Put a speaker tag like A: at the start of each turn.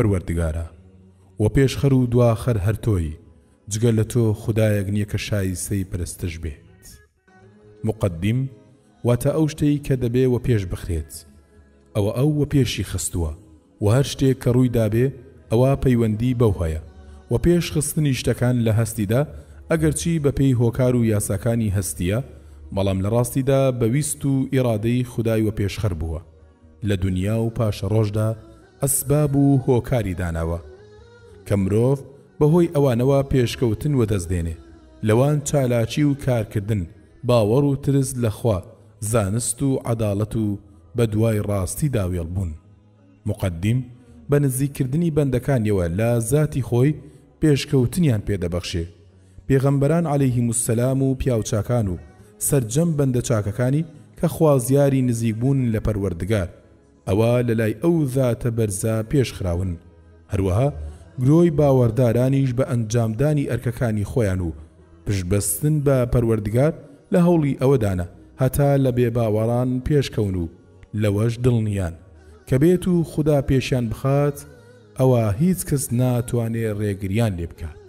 A: پەروەردگارا، وە پێشخەر و دواخەر هەر تۆی، جگە لە تۆ خودایەک نیە کە شایستەی پەرستش بێت. موقەدیم، واتە ئەو شتەی کە دەبێ وە پێش بخرێت، ئەوە ئەو وە پێشی خستووە، وە هەر شتێک کە ڕووی دابێ ئەوا پەیوەندی بەو هەیە، وە پێش خستنی شتەکان لە هەستیدا ئەگەرچی بە پێی هۆکار و یاساکانی هەستیە بەڵام لە ڕاستیدا بە ویست و ئیڕادەی خودای وە پێشخەر بووە. لە دونیا و پاشەڕۆژدا ئەسباب و هۆکاری داناوە کە مرۆڤ بەهۆی ئەوانەوە پێشکەوتن وەدەست دێنێ، لەوان چالاکی و کارکردن، باوەڕ و ترس لە خوا، زانست و عەداڵەت و بە دوای ڕاستیدا وێڵ بوون. موقەدیم بە نزیککردنی بەندەکانیەوە لە زاتی خۆی، پێشکەوتنیان پێ دەبەخشێ. پێغەمبەران علیهم السلام و پیاوچاکان و سەرجەم بەندە چاکەکانی کە خوازیاری نزیک بوونن لە پەروەردگار ئەوا لە لای ئەو زاتە بەرزە پێش خراون. هەروەها گرۆی باوەڕدارانیش بە ئەنجامدانی ئەرکەکانی خۆیان و پشت بەستن بە پەروەردگار لە هەوڵی ئەوەدانە هەتا لە بێ باوەڕان پێش کەون و لەوەش دڵنیان کە بێتو خودا پێشیان بخات ئەوا هیچ کەس ناتوانێ ڕێگریان لێ بکات.